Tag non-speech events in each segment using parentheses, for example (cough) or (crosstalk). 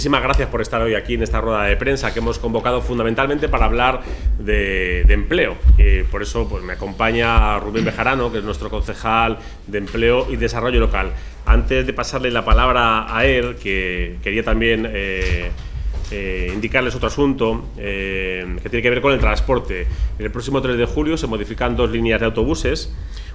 muchísimas gracias por estar hoy aquí en esta rueda de prensa que hemos convocado fundamentalmente para hablar de, empleo. Por eso pues, me acompaña Rubén Bejarano, que es nuestro concejal de Empleo y Desarrollo Local. Antes de pasarle la palabra a él, que quería también eh, eh, indicarles otro asunto eh, que tiene que ver con el transporte. El próximo 3 de julio se modifican dos líneas de autobuses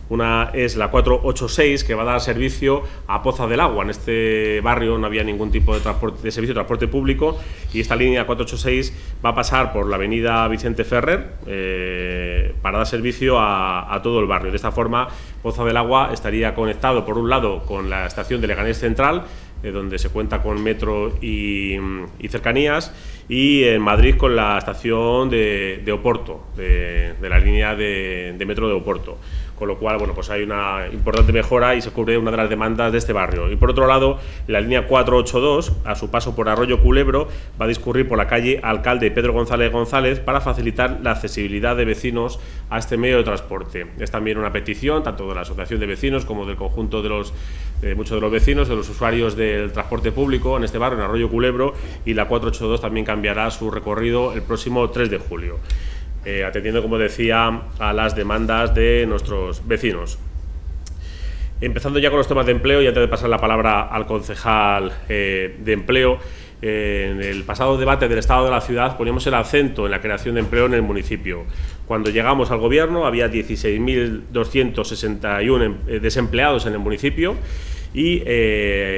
una es la 486, que va a dar servicio a Poza del Agua. En este barrio no había ningún tipo de, transporte, de servicio de transporte público y esta línea 486 va a pasar por la avenida Vicente Ferrer eh, para dar servicio a, todo el barrio. De esta forma, Poza del Agua estaría conectado, por un lado, con la estación de Leganés Central, eh, donde se cuenta con metro y, cercanías, y en Madrid con la estación de, Oporto, de, la línea de, de metro de Oporto con lo cual bueno, pues hay una importante mejora y se cubre una de las demandas de este barrio. Y por otro lado, la línea 482, a su paso por Arroyo Culebro, va a discurrir por la calle Alcalde Pedro González González para facilitar la accesibilidad de vecinos a este medio de transporte. Es también una petición tanto de la Asociación de Vecinos como del conjunto de los muchos de los vecinos, de los usuarios del transporte público en este barrio, en Arroyo Culebro, y la 482 también cambiará su recorrido el próximo 3 de julio. Eh, atendiendo, como decía, a las demandas de nuestros vecinos. Empezando ya con los temas de empleo y antes de pasar la palabra al concejal eh, de empleo, eh, en el pasado debate del Estado de la ciudad poníamos el acento en la creación de empleo en el municipio. Cuando llegamos al gobierno había 16.261 desempleados en el municipio y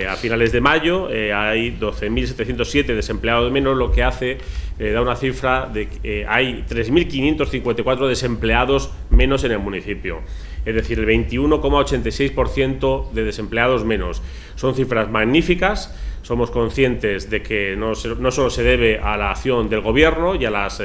a finales de mayo hay 12.707 desempleados menos, lo que hace eh, da una cifra de que eh, hay 3.554 desempleados menos en el municipio. Es decir, el 21,86% de desempleados menos. Son cifras magníficas. Somos conscientes de que no, no, solo se debe a la acción del Gobierno y a las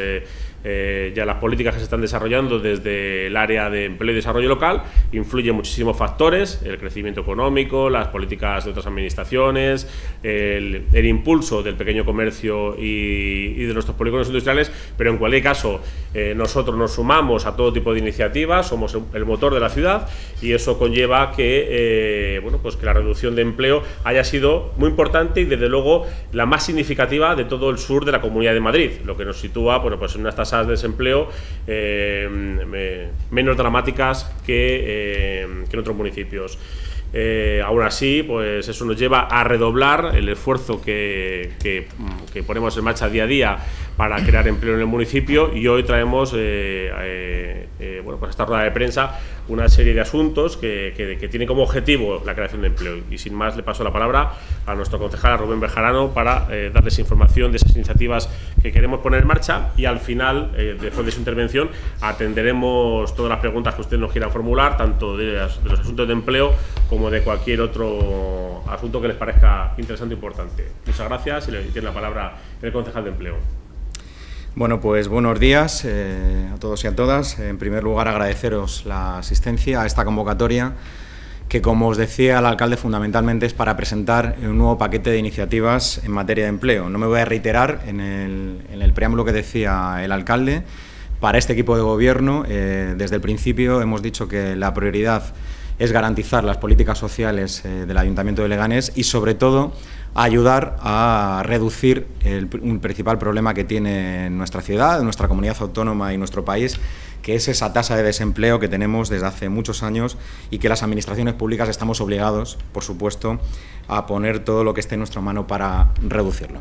eh, ya las políticas que se están desarrollando desde el área de empleo y desarrollo local influyen muchísimos factores, el crecimiento económico, las políticas de otras administraciones, el, impulso del pequeño comercio y, de nuestros polígonos industriales, pero en cualquier caso eh, nosotros nos sumamos a todo tipo de iniciativas, somos el motor de la ciudad y eso conlleva que, eh, bueno, pues que la reducción de empleo haya sido muy importante y desde luego la más significativa de todo el sur de la Comunidad de Madrid, lo que nos sitúa bueno, pues en unas tasas de desempleo eh, menos dramáticas que, eh, que en otros municipios. Eh, aún así, pues eso nos lleva a redoblar el esfuerzo que, que, ponemos en marcha día a día para crear empleo en el municipio y hoy traemos eh, eh, bueno, pues esta rueda de prensa una serie de asuntos que, que, tienen como objetivo la creación de empleo. Y sin más, le paso la palabra a nuestro concejal, Rubén Bejarano, para darles información de esas iniciativas que queremos poner en marcha y al final, después de su intervención, atenderemos todas las preguntas que usted nos quiera formular, tanto de los asuntos de empleo como de cualquier otro asunto que les parezca interesante e importante. Muchas gracias y le tiene la palabra el concejal de empleo. Bueno, pues buenos días eh, a todos y a todas. En primer lugar, agradeceros la asistencia a esta convocatoria que, como os decía el alcalde, fundamentalmente es para presentar un nuevo paquete de iniciativas en materia de empleo. No me voy a reiterar en el, preámbulo que decía el alcalde. Para este equipo de gobierno, eh, desde el principio hemos dicho que la prioridad es garantizar las políticas sociales eh, del Ayuntamiento de Leganés y, sobre todo, ayudar a reducir el, principal problema que tiene nuestra ciudad, nuestra comunidad autónoma y nuestro país, que es esa tasa de desempleo que tenemos desde hace muchos años y que las administraciones públicas estamos obligados, por supuesto, a poner todo lo que esté en nuestra mano para reducirlo.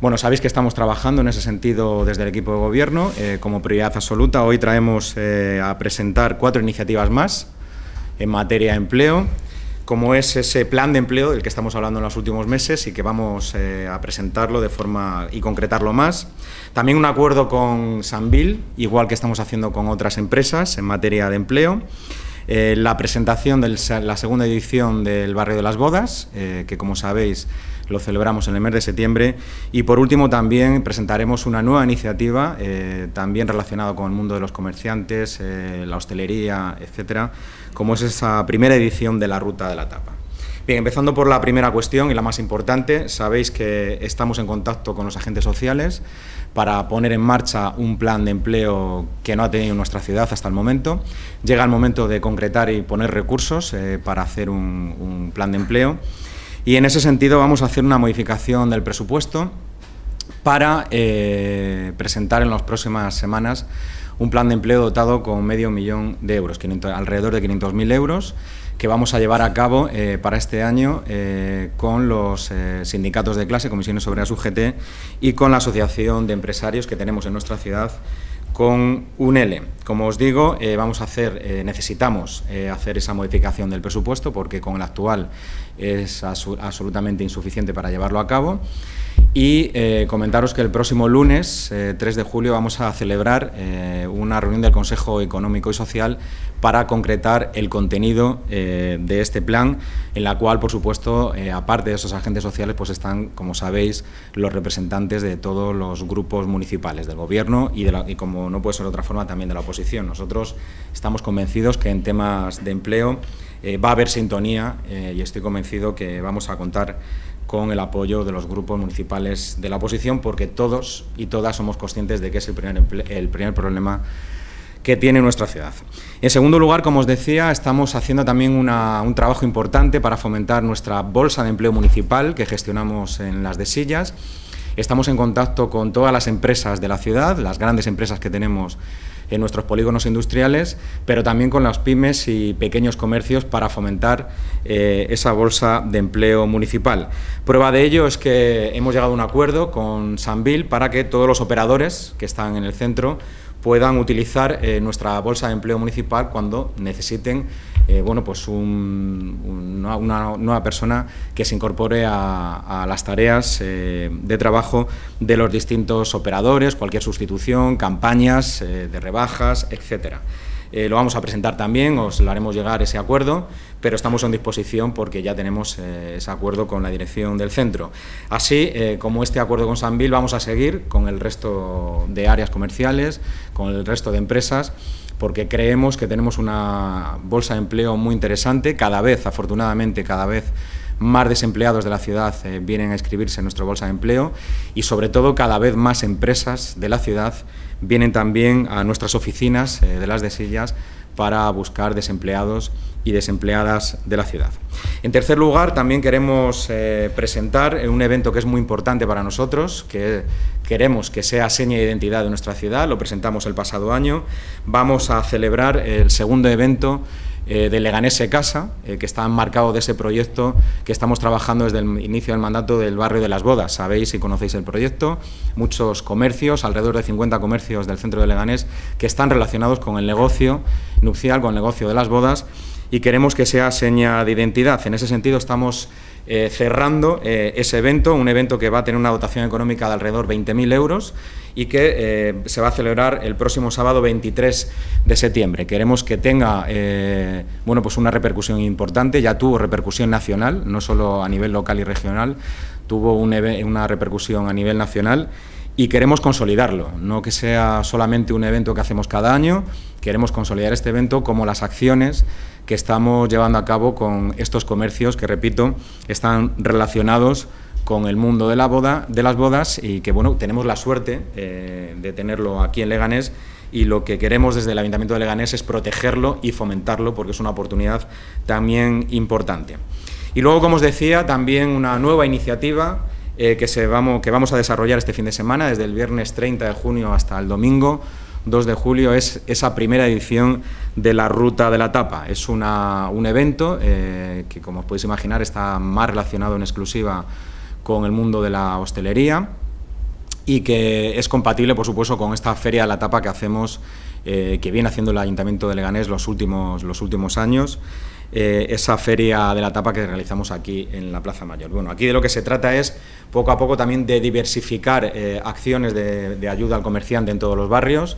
Bueno, sabéis que estamos trabajando en ese sentido desde el equipo de gobierno eh, como prioridad absoluta. Hoy traemos eh, a presentar cuatro iniciativas más en materia de empleo, como es ese plan de empleo del que estamos hablando en los últimos meses y que vamos eh, a presentarlo de forma y concretarlo más. También un acuerdo con Sanvil, igual que estamos haciendo con otras empresas en materia de empleo. Eh, la presentación de la segunda edición del Barrio de las Bodas, eh, que como sabéis lo celebramos en el mes de septiembre. Y por último también presentaremos una nueva iniciativa, también relacionada con el mundo de los comerciantes, la hostelería, etcétera, como es esa primera edición de la Ruta de la Tapa. Bien, empezando por la primera cuestión y la más importante, sabéis que estamos en contacto con los agentes sociales para poner en marcha un plan de empleo que no ha tenido nuestra ciudad hasta el momento. Llega el momento de concretar y poner recursos eh, para hacer un, plan de empleo Y en ese sentido vamos a hacer una modificación del presupuesto para eh, presentar en las próximas semanas un plan de empleo dotado con medio millón de euros, alrededor de 500.000 euros, que vamos a llevar a cabo eh, para este año eh, con los sindicatos de clase, comisiones obreras UGT y con la Asociación de Empresarios que tenemos en nuestra ciudad con un L. Como os digo, vamos a hacer, necesitamos hacer esa modificación del presupuesto porque con el actual es absolutamente insuficiente para llevarlo a cabo. Y eh, comentaros que el próximo lunes, 3 eh, de julio, vamos a celebrar eh, una reunión del Consejo Económico y Social para concretar el contenido de este plan, en la cual, por supuesto, aparte de esos agentes sociales, pues están, como sabéis, los representantes de todos los grupos municipales del Gobierno y, y como no puede ser de otra forma, también de la oposición. Nosotros estamos convencidos que en temas de empleo va a haber sintonía y estoy convencido que vamos a contar con el apoyo de los grupos municipales de la oposición, porque todos y todas somos conscientes de que es el primer, el primer problema que tiene nuestra ciudad. En segundo lugar, como os decía, estamos haciendo también un trabajo importante para fomentar nuestra bolsa de empleo municipal que gestionamos en las de Sillas. Estamos en contacto con todas las empresas de la ciudad, las grandes empresas que tenemos en nuestros polígonos industriales, pero también con las pymes y pequeños comercios para fomentar eh, esa bolsa de empleo municipal. Prueba de ello es que hemos llegado a un acuerdo con Sanvil para que todos los operadores que están en el centro puedan utilizar eh, nuestra bolsa de empleo municipal cuando necesiten eh, bueno, pues una, nueva persona que se incorpore a, las tareas eh, de trabajo de los distintos operadores, cualquier sustitución, campañas de rebajas, etcétera. Eh, lo vamos a presentar también, os lo haremos llegar ese acuerdo, pero estamos en disposición porque ya tenemos eh, ese acuerdo con la dirección del centro. Así eh, como este acuerdo con Sanvil, vamos a seguir con el resto de áreas comerciales, con el resto de empresas, porque creemos que tenemos una bolsa de empleo muy interesante, cada vez, afortunadamente, cada vez más desempleados de la ciudad vienen a inscribirse en nuestra bolsa de empleo y sobre todo cada vez más empresas de la ciudad vienen también a nuestras oficinas eh, de las de sillas para buscar desempleados y desempleadas de la ciudad. En tercer lugar, también queremos eh, presentar un evento que es muy importante para nosotros, que queremos que sea seña de identidad de nuestra ciudad, lo presentamos el pasado año. Vamos a celebrar el segundo evento eh, de Leganese Casa, eh, que está enmarcado de ese proyecto que estamos trabajando desde el inicio del mandato del barrio de las bodas. Sabéis y conocéis el proyecto, muchos comercios, alrededor de 50 comercios del centro de Leganés, que están relacionados con el negocio nupcial, con el negocio de las bodas, y queremos que sea seña de identidad. En ese sentido estamos eh, cerrando ese evento, un evento que va a tener una dotación económica de alrededor de 20.000 euros y que eh, se va a celebrar el próximo sábado 23 de septiembre. Queremos que tenga eh, bueno, pues una repercusión importante, ya tuvo repercusión nacional, no solo a nivel local y regional, tuvo una repercusión a nivel nacional y queremos consolidarlo, no que sea solamente un evento que hacemos cada año, queremos consolidar este evento como las acciones que estamos llevando a cabo con estos comercios que, repito, están relacionados con el mundo de la boda, de las bodas y que bueno, tenemos la suerte eh, de tenerlo aquí en Leganés y lo que queremos desde el Ayuntamiento de Leganés es protegerlo y fomentarlo porque es una oportunidad también importante. Y luego, como os decía, también una nueva iniciativa eh, que, vamos a desarrollar este fin de semana, desde el viernes 30 de junio hasta el domingo 2 de julio, es esa primera edición de la Ruta de la Tapa. Es una, un evento eh, que, como os podéis imaginar, está más relacionado en exclusiva con el mundo de la hostelería y que es compatible, por supuesto, con esta feria de la tapa que hacemos, eh, que viene haciendo el Ayuntamiento de Leganés los últimos, los últimos años, eh, esa feria de la tapa que realizamos aquí en la Plaza Mayor. Bueno, aquí de lo que se trata es poco a poco también de diversificar eh, acciones de, de, ayuda al comerciante en todos los barrios.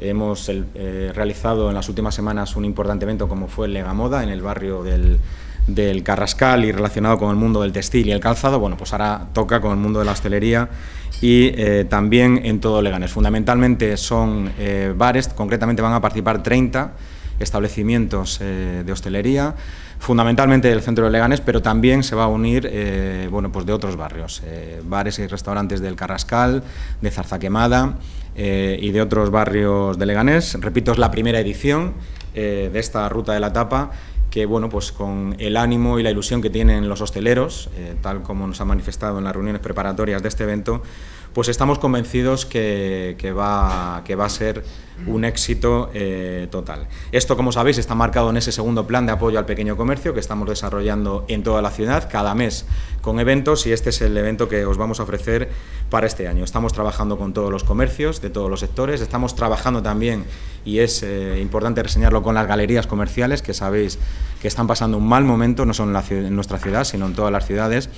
Hemos realizado en las últimas semanas un importante evento como fue el Legamoda en el barrio del del Carrascal y relacionado con el mundo del textil y el calzado, bueno, pues ahora toca con el mundo de la hostelería y eh, también en todo Leganés. Fundamentalmente son eh, bares, concretamente van a participar 30 establecimientos eh, de hostelería, fundamentalmente del centro de Leganés, pero también se va a unir bueno, pues de otros barrios, bares y restaurantes del Carrascal, de Zarzaquemada y de otros barrios de Leganés. Repito, es la primera edición de esta ruta de la tapa que bueno, pues con el ánimo y la ilusión que tienen los hosteleros, eh, tal como nos ha manifestado en las reuniones preparatorias de este evento, pues estamos convencidos que, va, que va a ser un éxito eh, total. Esto, como sabéis, está marcado en ese segundo plan de apoyo al pequeño comercio que estamos desarrollando en toda la ciudad, cada mes con eventos, y este es el evento que os vamos a ofrecer para este año. Estamos trabajando con todos los comercios de todos los sectores, estamos trabajando también, y es eh, importante reseñarlo, con las galerías comerciales, que sabéis que están pasando un mal momento, no solo en nuestra ciudad, sino en todas las ciudades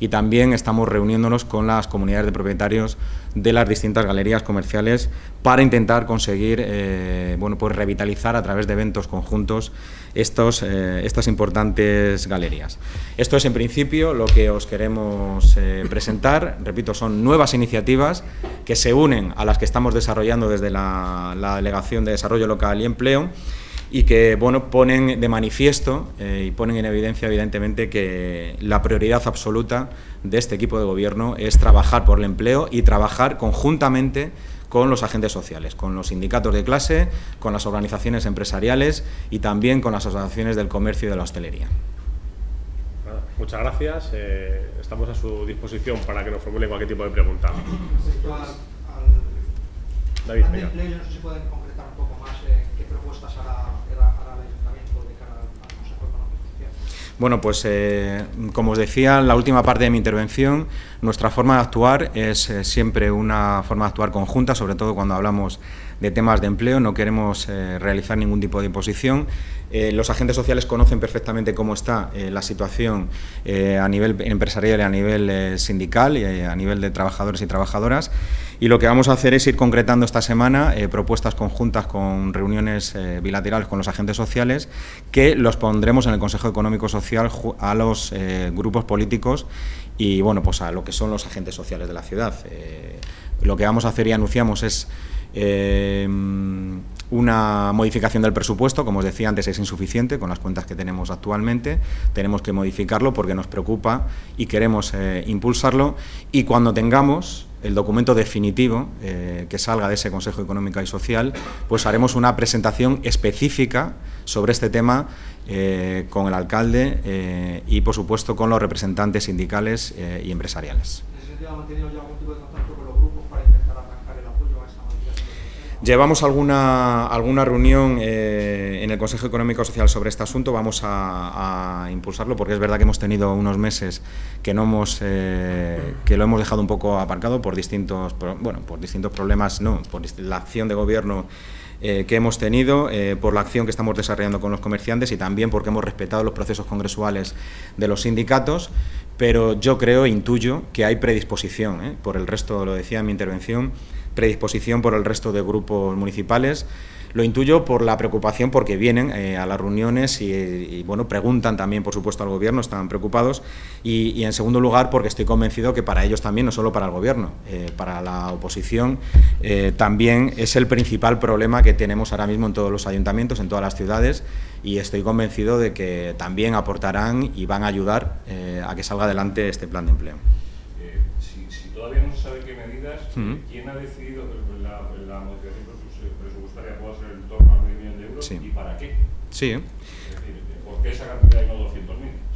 y también estamos reuniéndonos con las comunidades de propietarios de las distintas galerías comerciales para intentar conseguir eh, bueno, pues revitalizar a través de eventos conjuntos estos, eh, estas importantes galerías. Esto es en principio lo que os queremos eh, presentar. Repito, son nuevas iniciativas que se unen a las que estamos desarrollando desde la, la Delegación de Desarrollo Local y Empleo y que bueno, ponen de manifiesto eh, y ponen en evidencia evidentemente que la prioridad absoluta de este equipo de gobierno es trabajar por el empleo y trabajar conjuntamente con los agentes sociales, con los sindicatos de clase, con las organizaciones empresariales y también con las asociaciones del comercio y de la hostelería. Muchas gracias. Eh, estamos a su disposición para que nos formulen cualquier tipo de pregunta. David, venga. Bueno, pues eh, como os decía en la última parte de mi intervención, nuestra forma de actuar es eh, siempre una forma de actuar conjunta, sobre todo cuando hablamos de temas de empleo, no queremos eh, realizar ningún tipo de imposición. los agentes sociales conocen perfectamente cómo está la situación a nivel empresarial y a nivel sindical y a nivel de trabajadores y trabajadoras y lo que vamos a hacer es ir concretando esta semana eh, propuestas conjuntas con reuniones eh, bilaterales con los agentes sociales que los pondremos en el Consejo Económico Social a los eh, grupos políticos y bueno, pues a lo que son los agentes sociales de la ciudad. lo que vamos a hacer y anunciamos es una modificación del presupuesto, como os decía antes, es insuficiente con las cuentas que tenemos actualmente. Tenemos que modificarlo porque nos preocupa y queremos impulsarlo. Y cuando tengamos el documento definitivo eh, que salga de ese Consejo Económico y Social, pues haremos una presentación específica sobre este tema eh, con el alcalde eh, y, por supuesto, con los representantes sindicales y empresariales. Llevamos alguna, alguna reunión eh, en el Consejo Económico Social sobre este asunto, vamos a, impulsarlo porque es verdad que hemos tenido unos meses que, no hemos, eh, que lo hemos dejado un poco aparcado por distintos, bueno, por distintos problemas, no, por la acción de gobierno eh, que hemos tenido, por la acción que estamos desarrollando con los comerciantes y también porque hemos respetado los procesos congresuales de los sindicatos, pero yo creo, intuyo, que hay predisposición, por el resto, lo decía en mi intervención, predisposición por el resto de grupos municipales. Lo intuyo por la preocupación porque vienen eh, a las reuniones y, bueno, preguntan también, por supuesto, al Gobierno, están preocupados. Y, en segundo lugar, porque estoy convencido que para ellos también, no solo para el Gobierno, eh, para la oposición, eh, también es el principal problema que tenemos ahora mismo en todos los ayuntamientos, en todas las ciudades. Y estoy convencido de que también aportarán y van a ayudar a que salga adelante este plan de empleo. Si, si, todavía no se sabe qué medidas, ¿quién ha decidido la, la modificación presupuestaria pueda ser en torno a medio millón de euros y para qué? Sí. Es decir, ¿por qué esa cantidad y no 200.000?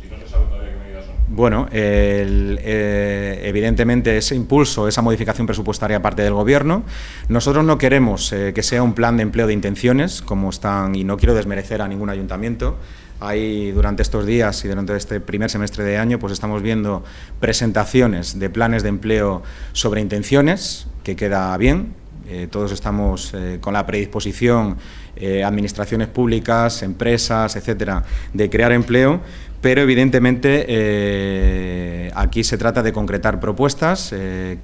Si no se sabe todavía qué medidas son. Bueno, el, eh, evidentemente ese impulso, esa modificación presupuestaria parte del Gobierno. Nosotros no queremos eh, que sea un plan de empleo de intenciones, como están, y no quiero desmerecer a ningún ayuntamiento, Ahí durante estos días y durante este primer semestre de año pues estamos viendo presentaciones de planes de empleo sobre intenciones, que queda bien. Eh, todos estamos eh, con la predisposición, eh, administraciones públicas, empresas, etcétera, de crear empleo, pero evidentemente aquí se trata de concretar propuestas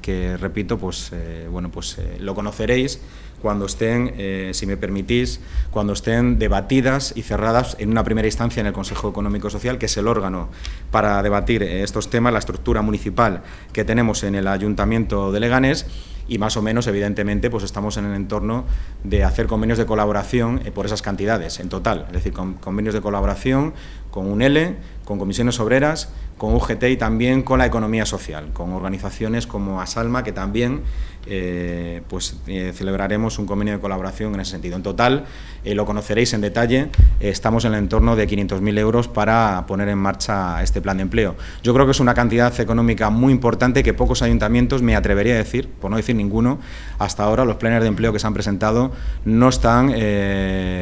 que, repito, pues, bueno, pues lo conoceréis cuando estén, si me permitís, cuando estén debatidas y cerradas en una primera instancia en el Consejo Económico Social, que es el órgano para debatir estos temas, la estructura municipal que tenemos en el Ayuntamiento de Leganés y más o menos, evidentemente, pues estamos en el entorno de hacer convenios de colaboración eh, por esas cantidades en total, es decir, convenios de colaboración con UNELE, con comisiones obreras, con UGT y también con la economía social, con organizaciones como Asalma, que también eh, pues, eh, celebraremos un convenio de colaboración en ese sentido. En total, lo conoceréis en detalle, estamos en el entorno de 500.000 euros para poner en marcha este plan de empleo. Yo creo que es una cantidad económica muy importante que pocos ayuntamientos, me atrevería a decir, por no decir ninguno, hasta ahora los planes de empleo que se han presentado no están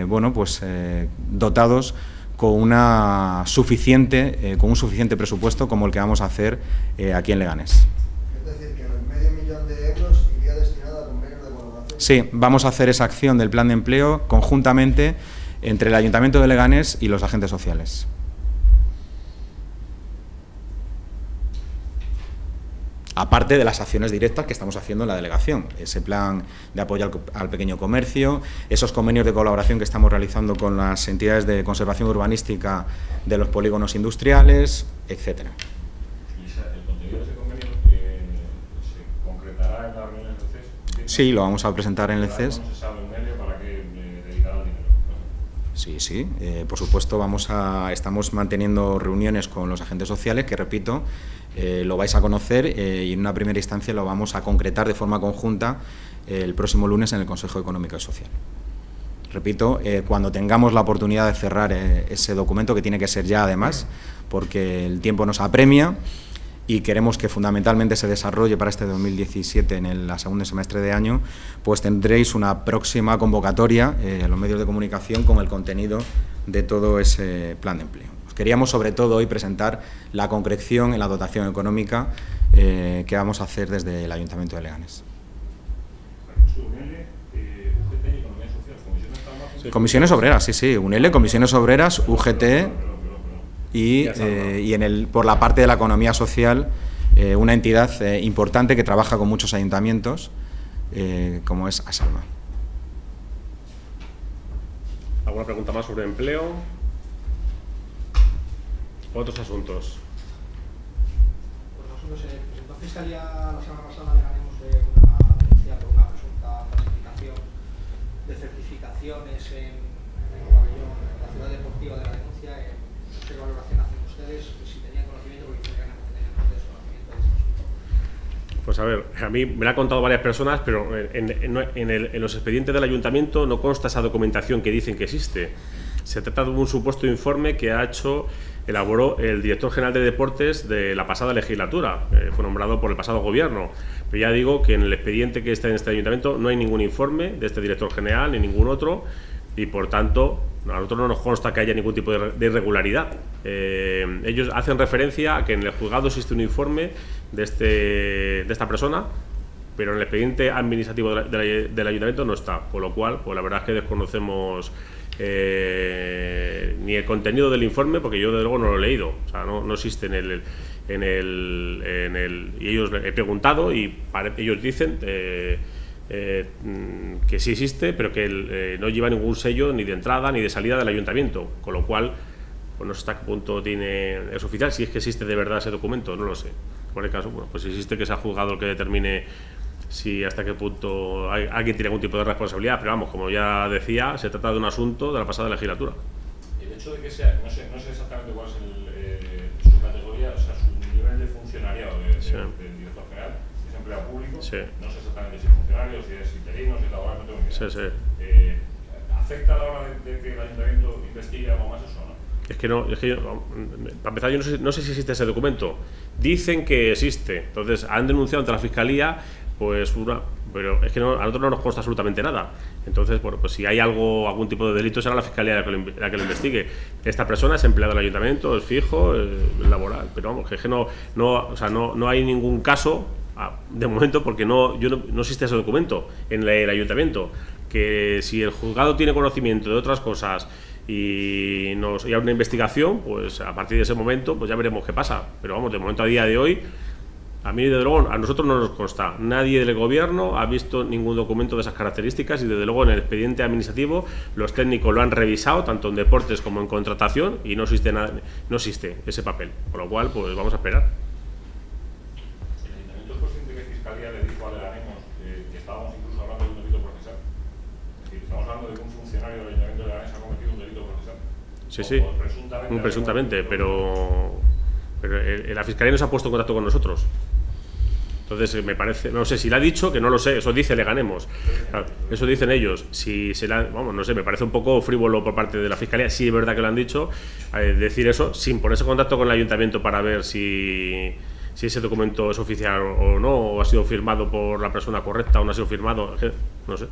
bueno, pues, dotados con, una suficiente, con un suficiente presupuesto como el que vamos a hacer aquí en Leganés. Sí, vamos a hacer esa acción del plan de empleo conjuntamente entre el Ayuntamiento de Leganés y los agentes sociales. Aparte de las acciones directas que estamos haciendo en la delegación, ese plan de apoyo al, pequeño comercio, esos convenios de colaboración que estamos realizando con las entidades de conservación urbanística de los polígonos industriales, etcétera. Sí, lo vamos a presentar en el CES. Sí, sí, eh, por supuesto vamos a, estamos manteniendo reuniones con los agentes sociales, que repito, eh, lo vais a conocer eh, y en una primera instancia lo vamos a concretar de forma conjunta el próximo lunes en el Consejo Económico y Social. Repito, cuando tengamos la oportunidad de cerrar ese documento, que tiene que ser ya además, porque el tiempo nos apremia, y queremos que fundamentalmente se desarrolle para este 2017 en el segundo semestre de año, pues tendréis una próxima convocatoria eh, en los medios de comunicación con el contenido de todo ese plan de empleo. queríamos sobre todo hoy presentar la concreción en la dotación económica eh, que vamos a hacer desde el Ayuntamiento de Leganes. Comisiones obreras, sí, sí, UNEL, comisiones obreras, UGT y, eh, y en el, por la parte de la economía social eh, una entidad eh, importante que trabaja con muchos ayuntamientos como es Asalma. ¿Alguna pregunta más sobre empleo? ¿Otros asuntos? Pues nosotros presentó Fiscalía la semana pasada le ganamos de una denuncia por una presunta falsificación de certificaciones en, en el pabellón, en la ciudad deportiva de la denuncia, en ¿Qué valoración hacen ustedes? Si tenían conocimiento, porque dicen que tenían conocimiento de este asunto. Pues a ver, a mí me lo han contado varias personas, pero en, en, en, el, en, los expedientes del ayuntamiento no consta esa documentación que dicen que existe. Se trata de un supuesto informe que ha hecho, elaboró el director general de deportes de la pasada legislatura, eh, fue nombrado por el pasado gobierno. Pero ya digo que en el expediente que está en este ayuntamiento no hay ningún informe de este director general ni ningún otro y por tanto a nosotros no nos consta que haya ningún tipo de irregularidad. Eh, ellos hacen referencia a que en el juzgado existe un informe de, este, de esta persona, pero en el expediente administrativo del ayuntamiento no está, por lo cual, pues la verdad es que desconocemos eh, ni el contenido del informe, porque yo de luego no lo he leído, o sea, no, no existe en el, en el, en el, y ellos he preguntado y ellos dicen eh, eh, que sí existe, pero que eh, no lleva ningún sello ni de entrada ni de salida del ayuntamiento, con lo cual pues no sé hasta qué punto tiene es oficial, si es que existe de verdad ese documento, no lo sé. Por el caso, bueno, pues existe que sea juzgado el que determine si hasta qué punto alguien tiene algún tipo de responsabilidad, pero vamos, como ya decía, se trata de un asunto de la pasada legislatura. El hecho de que sea, no sé, no sé exactamente cuál es el, eh, su categoría, o sea, su nivel de funcionariado de, sí. del director general, es empleado público, sí. no sé exactamente si es funcionario, si es interino, si es laboral, no tengo ni idea. Sí, sí. Eh, ¿Afecta a la hora de, de, que el ayuntamiento investigue algo más eso o no? Es que no, es que yo, para empezar, yo no sé, no sé, si existe ese documento. Dicen que existe. Entonces, han denunciado ante la fiscalía, pues una. Pero es que no, a nosotros no nos consta absolutamente nada. Entonces, bueno, pues si hay algo, algún tipo de delito, será la fiscalía la que lo, la que lo investigue. Esta persona es empleada del ayuntamiento, es fijo, es laboral. Pero vamos, es que no, no, o sea, no, no hay ningún caso de momento porque no, yo no, no, existe ese documento en el ayuntamiento que si el juzgado tiene conocimiento de otras cosas y nos y una investigación pues a partir de ese momento pues ya veremos qué pasa. Pero vamos de momento a día de hoy a mí desde luego a nosotros no nos consta. Nadie del gobierno ha visto ningún documento de esas características y desde luego en el expediente administrativo los técnicos lo han revisado tanto en deportes como en contratación y no existe nada, no existe ese papel. Por lo cual pues vamos a esperar le dijo a Leganemos eh, que estábamos incluso hablando de un delito procesal. Es decir, estamos hablando de que un funcionario del Ayuntamiento de Leganés ha cometido un Sí, sí. Presuntamente, pero, pero la Fiscalía no se ha puesto en contacto con nosotros. Entonces, me parece, no sé si la ha dicho, que no lo sé, eso dice le ganemos. Eso dicen ellos. Si se la, vamos, no sé, me parece un poco frívolo por parte de la Fiscalía, sí es verdad que lo han dicho, eh, decir eso sin ponerse en contacto con el ayuntamiento para ver si, si ese documento es oficial o no, o ha sido firmado por la persona correcta o no ha sido firmado, no sé.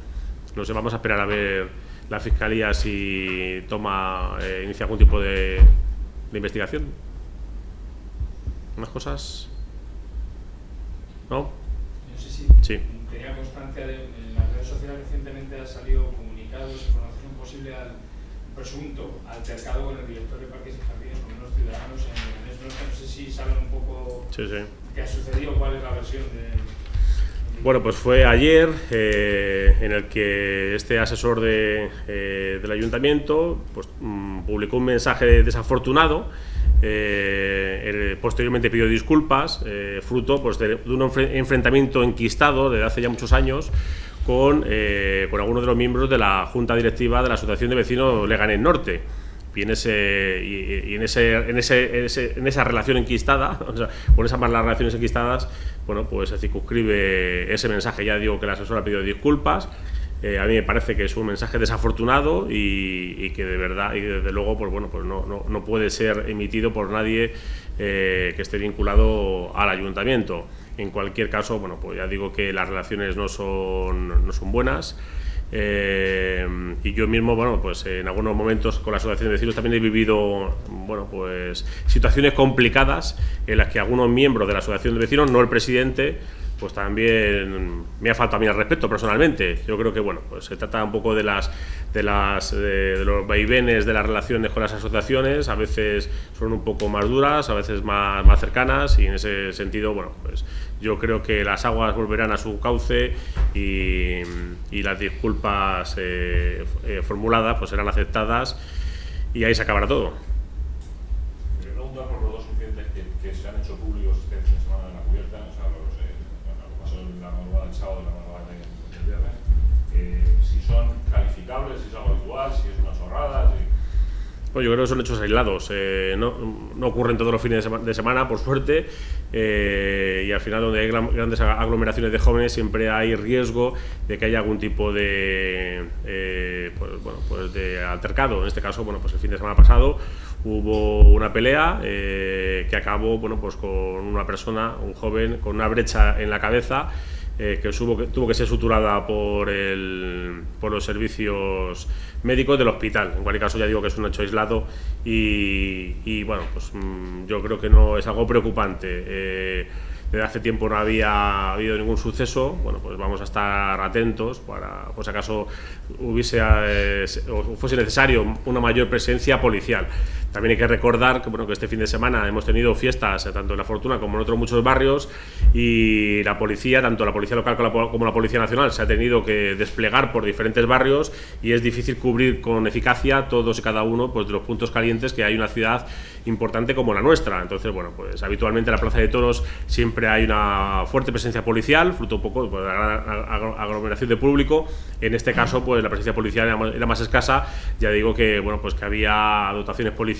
No sé, vamos a esperar a ver la Fiscalía si toma, eh, inicia algún tipo de, de investigación. Unas cosas ¿no? No sé si tenía constancia de en las redes sociales recientemente ha salido comunicados, información posible al presunto altercado con el director de Parques y Jardines con unos ciudadanos en el no sé si saben un poco qué ha sucedido, cuál es la versión de... Bueno, pues fue ayer eh, en el que este asesor de, eh, del ayuntamiento pues, mm, publicó un mensaje desafortunado eh, posteriormente pidió disculpas, fruto pues, de, un enfrentamiento enquistado desde hace ya muchos años con, con algunos de los miembros de la Junta Directiva de la Asociación de Vecinos Leganés Norte. Y en, ese, y, en, ese, en, ese, en, esa relación enquistada, (laughs) o sea, con esas malas relaciones enquistadas, bueno, pues se circunscribe ese mensaje. Ya digo que la asesora pedido disculpas eh, a mí me parece que es un mensaje desafortunado y, que de verdad y desde luego pues bueno pues no, no, no puede ser emitido por nadie eh, que esté vinculado al ayuntamiento. En cualquier caso, bueno, pues ya digo que las relaciones no son, no son buenas. Eh, y yo mismo, bueno, pues en algunos momentos con la asociación de vecinos también he vivido, bueno, pues situaciones complicadas en las que algunos miembros de la asociación de vecinos, no el presidente, pues también me ha faltado a mí el respeto personalmente. Yo creo que bueno, pues se trata un poco de las de las de, los vaivenes de las relaciones con las asociaciones, a veces son un poco más duras, a veces más, más cercanas y en ese sentido, bueno, pues yo creo que las aguas volverán a su cauce y, las disculpas eh, eh, formuladas pues serán aceptadas y ahí se acabará todo. Pues yo creo que son hechos aislados, eh, no, no, ocurren todos los fines de, semana, por suerte, eh, y al final donde hay grandes aglomeraciones de jóvenes siempre hay riesgo de que haya algún tipo de, eh, pues, bueno, pues de altercado. En este caso, bueno, pues el fin de semana pasado hubo una pelea que acabó bueno, pues con una persona, un joven, con una brecha en la cabeza eh, que, tuvo que ser suturada por, el, por los servicios médicos del hospital. En cualquier caso, ya digo que es un hecho aislado y, bueno, pues mm, yo creo que no es algo preocupante. Eh, desde hace tiempo no había habido ningún suceso, bueno, pues vamos a estar atentos para, pues acaso hubiese eh, o fuese necesario una mayor presencia policial. También hay que recordar que, bueno, que este fin de semana hemos tenido fiestas eh, tanto en La Fortuna como en otros muchos barrios y la policía, tanto la policía local como la policía nacional, se ha tenido que desplegar por diferentes barrios y es difícil cubrir con eficacia todos y cada uno pues, de los puntos calientes que hay una ciudad importante como la nuestra. Entonces, bueno, pues habitualmente en la Plaza de Toros siempre hay una fuerte presencia policial, fruto un poco pues, de la aglomeración de público. En este caso, pues la presencia policial era más escasa. Ya digo que, bueno, pues que había dotaciones policiales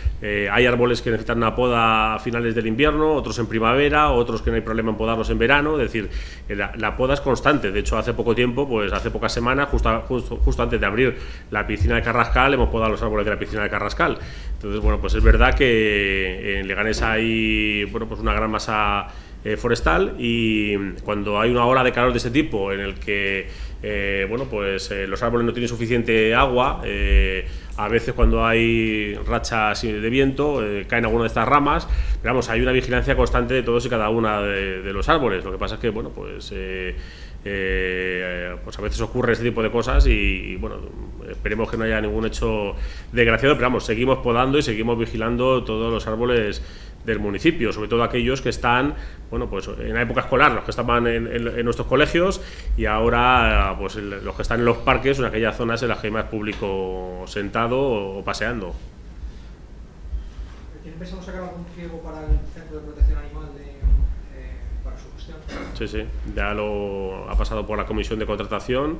Eh, hay árboles que necesitan una poda a finales del invierno, otros en primavera, otros que no hay problema en podarlos en verano, es decir, eh, la, poda es constante. De hecho, hace poco tiempo, pues hace pocas semanas, justo, justo, antes de abrir la piscina de Carrascal, hemos podado los árboles de la piscina de Carrascal. Entonces, bueno, pues es verdad que en Leganés hay bueno, pues una gran masa forestal y cuando hay una ola de calor de ese tipo en el que eh, bueno, pues eh, los árboles no tienen suficiente agua, eh, a veces cuando hay rachas de viento caen algunas de estas ramas, pero vamos, hay una vigilancia constante de todos y cada una de, los árboles, lo que pasa es que, bueno, pues... pues a veces ocurre este tipo de cosas y, bueno, esperemos que no haya ningún hecho desgraciado, pero vamos, seguimos podando y seguimos vigilando todos los árboles del municipio, sobre todo aquellos que están, bueno, pues en la época escolar, los que estaban en, nuestros colegios y ahora pues los que están en los parques o en aquellas zonas en las que hay más público sentado o, paseando. ¿Tienen pensado sacar algún pliego para el Centro de Protección Animal eh, para su gestión? Sí, sí, ya lo ha pasado por la Comisión de Contratación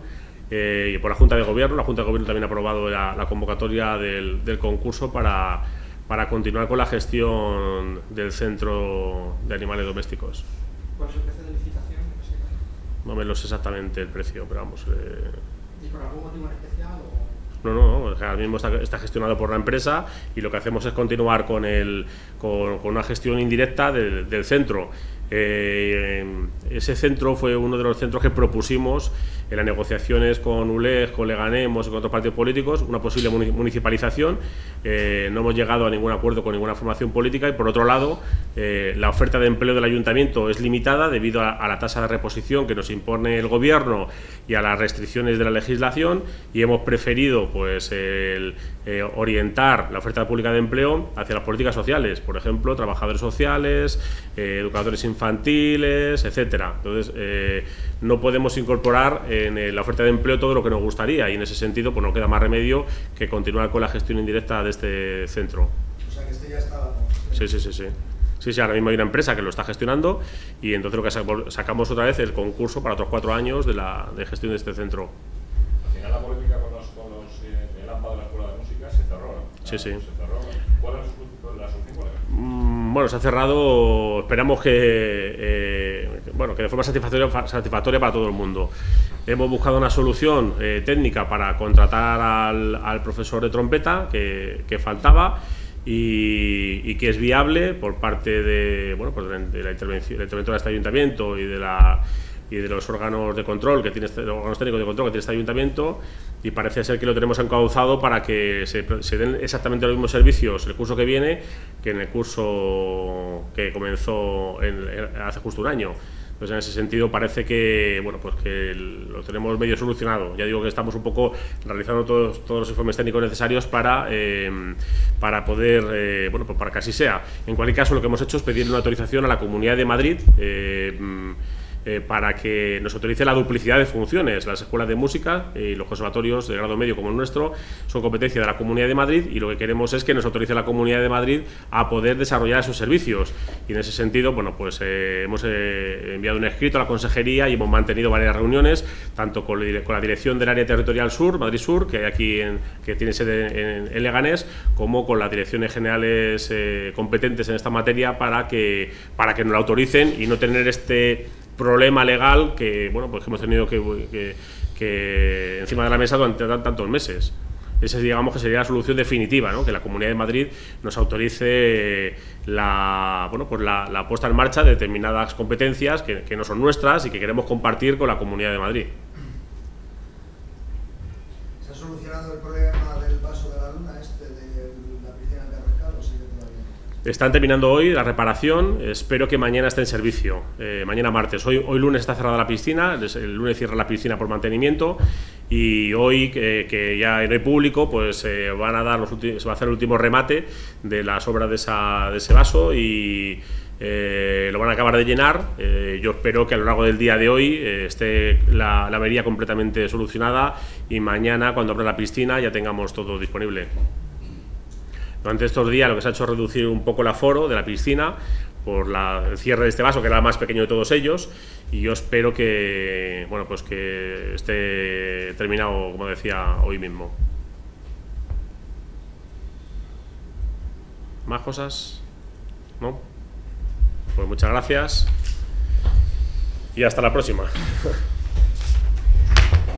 eh, y por la Junta de Gobierno. La Junta de Gobierno también ha aprobado la, convocatoria del, del concurso para para continuar con la gestión del centro de animales domésticos. ¿Cuál es el precio de licitación? No me lo sé exactamente el precio, pero vamos. Eh... ¿Y por algún motivo en especial? No, no, ahora mismo está, gestionado por la empresa y lo que hacemos es continuar con, el, con, una gestión indirecta del, del centro. Eh, ese centro fue uno de los centros que propusimos en las negociaciones con ULEG, con Leganemos y con otros partidos políticos, una posible municipalización. Eh, no hemos llegado a ningún acuerdo con ninguna formación política y, por otro lado, eh, la oferta de empleo del ayuntamiento es limitada debido a, la tasa de reposición que nos impone el Gobierno y a las restricciones de la legislación y hemos preferido pues, orientar la oferta pública de empleo hacia las políticas sociales, por ejemplo, trabajadores sociales, educadores infantiles, etcétera. Entonces, eh, no podemos incorporar en eh, la oferta de empleo todo lo que nos gustaría y en ese sentido pues no queda más remedio que continuar con la gestión indirecta de este centro. O sea, que este ya está... Sí, sí, sí, sí. Sí, sí, ahora mismo hay una empresa que lo está gestionando y entonces lo que sacamos otra vez el concurso para otros cuatro años de, la, de gestión de este centro. Al final la política con los, con los eh, el AMPA de la Escuela de Música se cerró. Sí, sí. Se cerró. ¿Cuál es la solución? Mm, bueno, se ha cerrado, esperamos que, eh, bueno, que de forma satisfactoria, satisfactoria para todo el mundo. Hemos buscado una solución eh, técnica para contratar al, profesor de trompeta que, faltaba y, que es viable por parte de, bueno, pues la intervención, de este ayuntamiento y de la los órganos de control que tiene este, órganos técnicos de control que tiene este ayuntamiento y parece ser que lo tenemos encauzado para que se, den exactamente los mismos servicios el curso que viene que en el curso que comenzó hace justo un año. Pues en ese sentido parece que bueno pues que lo tenemos medio solucionado. Ya digo que estamos un poco realizando todos, todos los informes técnicos necesarios para, eh, para poder eh, bueno pues para que así sea. En cualquier caso lo que hemos hecho es pedir una autorización a la Comunidad de Madrid. Eh, eh, para que nos autorice la duplicidad de funciones. Las escuelas de música y los conservatorios de grado medio como el nuestro son competencia de la Comunidad de Madrid y lo que queremos es que nos autorice la Comunidad de Madrid a poder desarrollar esos servicios. Y en ese sentido, bueno, pues eh, hemos eh, enviado un escrito a la Consejería y hemos mantenido varias reuniones, tanto con, la dirección del área territorial sur, Madrid Sur, que hay aquí en, que tiene sede en, Leganés, como con las direcciones generales competentes en esta materia para que, para que nos la autoricen y no tener este problema legal que, bueno, pues hemos tenido que, que, encima de la mesa durante tantos meses. Esa digamos que sería la solución definitiva, ¿no? que la Comunidad de Madrid nos autorice la, bueno, pues la, puesta en marcha de determinadas competencias que, que no son nuestras y que queremos compartir con la Comunidad de Madrid. ¿Se ha solucionado el Están terminando hoy la reparación, espero que mañana esté en servicio, eh, mañana martes. Hoy, hoy lunes está cerrada la piscina, el lunes cierra la piscina por mantenimiento y hoy que ya no hay público, pues eh, van a dar los se va a hacer el último remate de las obras de, ese vaso y eh, lo van a acabar de llenar. yo espero que a lo largo del día de hoy esté la avería completamente solucionada y mañana cuando abra la piscina ya tengamos todo disponible. Durante estos días lo que se ha hecho es reducir un poco el aforo de la piscina por el cierre de este vaso, que era el más pequeño de todos ellos, y yo espero que, bueno, pues que esté terminado, como decía, hoy mismo. ¿Más cosas? ¿No? Pues muchas gracias y hasta la próxima. (laughs)